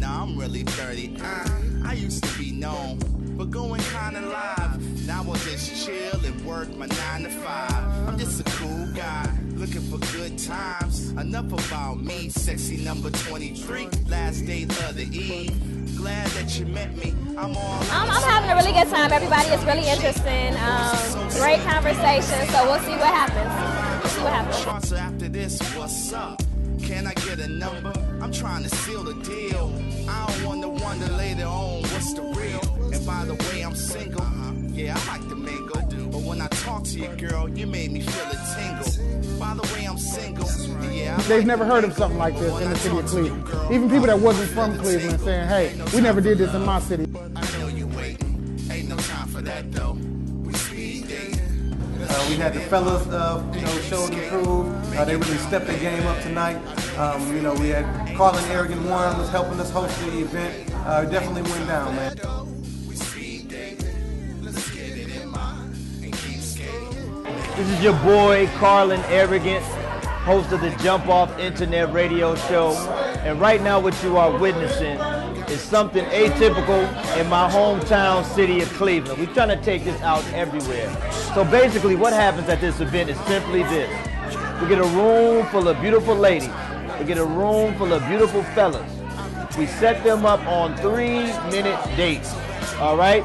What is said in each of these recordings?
Nah, I'm really 30. Uh, I used to be known for going kinda live. Now I just chill and work my 9 to 5. I'm just a cool guy looking for good times. Enough about me, sexy number 23. Last day of the eve. Glad that you met me. I'm all. I'm, I'm having a really good time. Everybody is really interesting. Um, great conversation. So we'll see what happens. We'll see what happens. After this, what's up? Can I get a number? I'm trying to seal the deal. I don't want to wonder later on what's the real. And by the way, I'm single. Yeah, I like to mingle. But when I talk to you, girl, you made me feel a tingle. By the way, I'm single. Yeah, I They've like never heard of something like this in the city of talk you, Cleveland. girl, Even people that wasn't from Cleveland tingle. saying, hey, we never did this in my city. I know you waiting. Ain't no time for that though. We speed dating. Uh, we had the fellas, uh, you know, showing the proved. Uh, they really stepped their game up tonight. Um, you know, we had Carlin Arrogant Warren was helping us host the event. Uh, definitely went down, man. This is your boy, Carlin Arrogant, host of the Jump Off Internet Radio Show. And right now, what you are witnessing is something atypical in my hometown city of Cleveland. We're trying to take this out everywhere. So basically, what happens at this event is simply this we get a room full of beautiful ladies, we get a room full of beautiful fellas. We set them up on three minute dates. All right?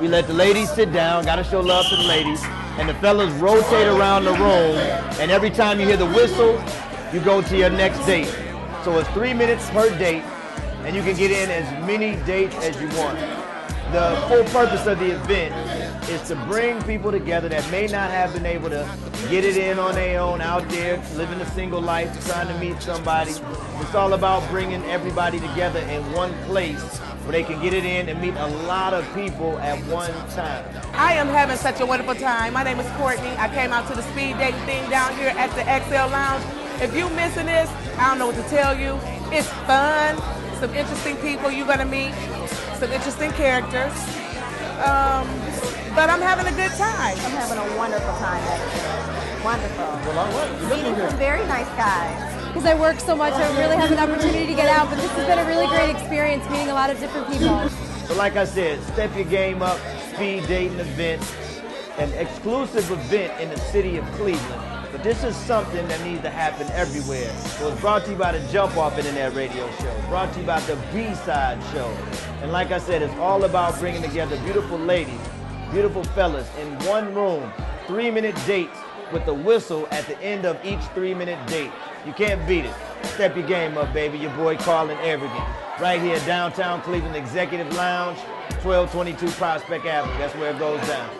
We let the ladies sit down, gotta show love to the ladies, and the fellas rotate around the room, and every time you hear the whistle, you go to your next date. So it's three minutes per date, and you can get in as many dates as you want. The full purpose of the event is to bring people together that may not have been able to get it in on their own out there, living a single life, trying to meet somebody. It's all about bringing everybody together in one place where they can get it in and meet a lot of people at one time. I am having such a wonderful time. My name is Courtney. I came out to the speed dating thing down here at the XL Lounge. If you missing this, I don't know what to tell you. It's fun. Some interesting people you're gonna meet. Some interesting characters. Um, but I'm having a good time. I'm having a wonderful time at it. Wonderful. Well, all right. You Meeting some very nice guys. because I work so much, I really have an opportunity to get out. But this has been a really great experience, meeting a lot of different people. But like I said, step your game up, speed dating event, an exclusive event in the city of Cleveland. But this is something that needs to happen everywhere. So it's brought to you by the Jump Off Internet Radio Show, brought to you by the B-Side Show. And like I said, it's all about bringing together beautiful ladies, beautiful fellas in one room, three minute dates with a whistle at the end of each three minute date. You can't beat it. Step your game up, baby. Your boy Carlin Arrogant. Right here, downtown Cleveland Executive Lounge, 1222 Prospect Avenue. That's where it goes down.